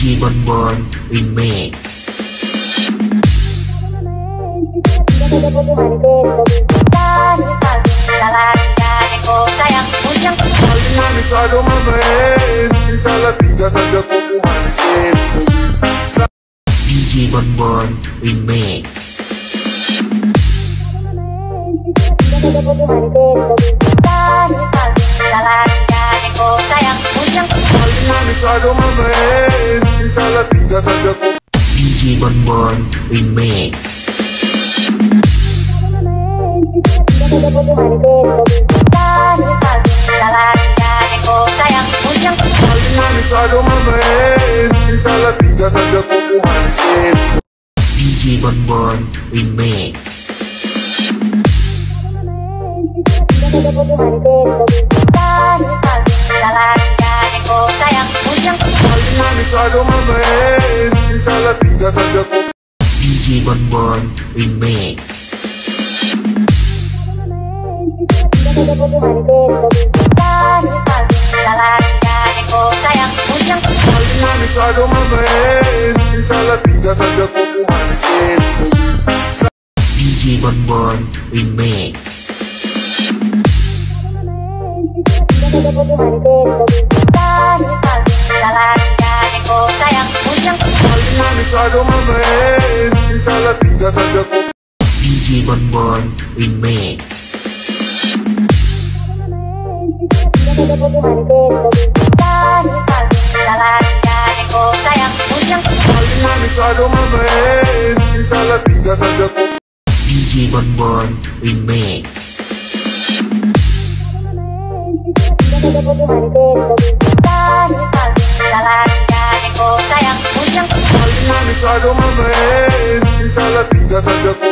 sa dako DJ Bonbon Remix. Masyado mamain Isa latiga sa dako Kumalisin Sa DJ Bonbon Remix Masyado mamain Isa latiga sa dako DJ Bonbon Remix Masyado mamain latiga sa dako Kumalisin DJ Bonbon Remix Masyado mamain Isa latiga sa dako DJ Bonbon Remix Masyado mamain latiga sa Sa Masyado mamain Isa latiga sa dako DJ Bonbon Remix Masyado mamain Isa latiga sa dako DJ Bonbon Remix Masyado mamain Isa latiga sa dako